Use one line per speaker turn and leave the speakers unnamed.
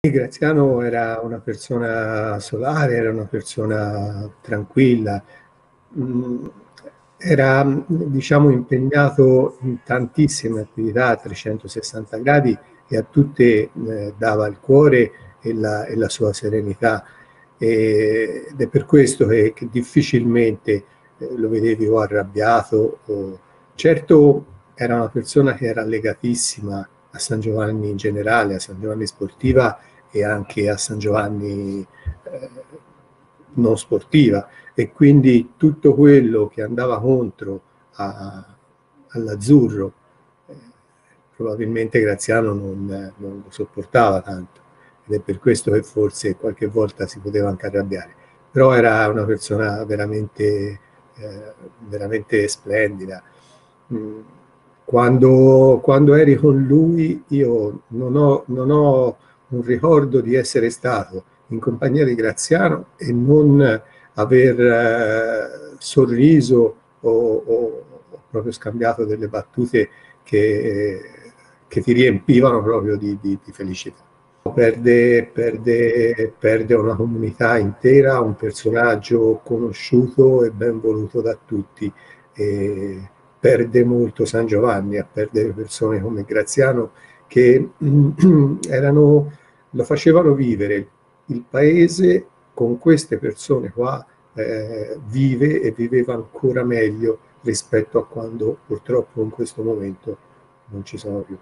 Graziano era una persona solare, era una persona tranquilla, mm, era diciamo impegnato in tantissime attività a 360 gradi e a tutte eh, dava il cuore e la, e la sua serenità. E, ed è per questo che, che difficilmente eh, lo vedevi o arrabbiato o... certo era una persona che era legatissima a San Giovanni in generale, a San Giovanni Sportiva e anche a San Giovanni eh, non sportiva. E quindi tutto quello che andava contro all'azzurro eh, probabilmente Graziano non, non, lo sopportava tanto. Ed è per questo che forse qualche volta si poteva anche arrabbiare. Però era una persona veramente, eh, veramente splendida. Mm, quando, quando, eri con lui io non ho, non ho un ricordo di essere stato in compagnia di Graziano e non aver eh, sorriso o, o, proprio scambiato delle battute che, che ti riempivano proprio di, di, di felicità. Perde, perde, perde, una comunità intera, un personaggio conosciuto e ben voluto da tutti. E perde molto San Giovanni a perdere persone come Graziano che erano, lo facevano vivere il paese con queste persone qua eh, vive e viveva ancora meglio rispetto a quando purtroppo in questo momento non ci sono più.